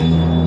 you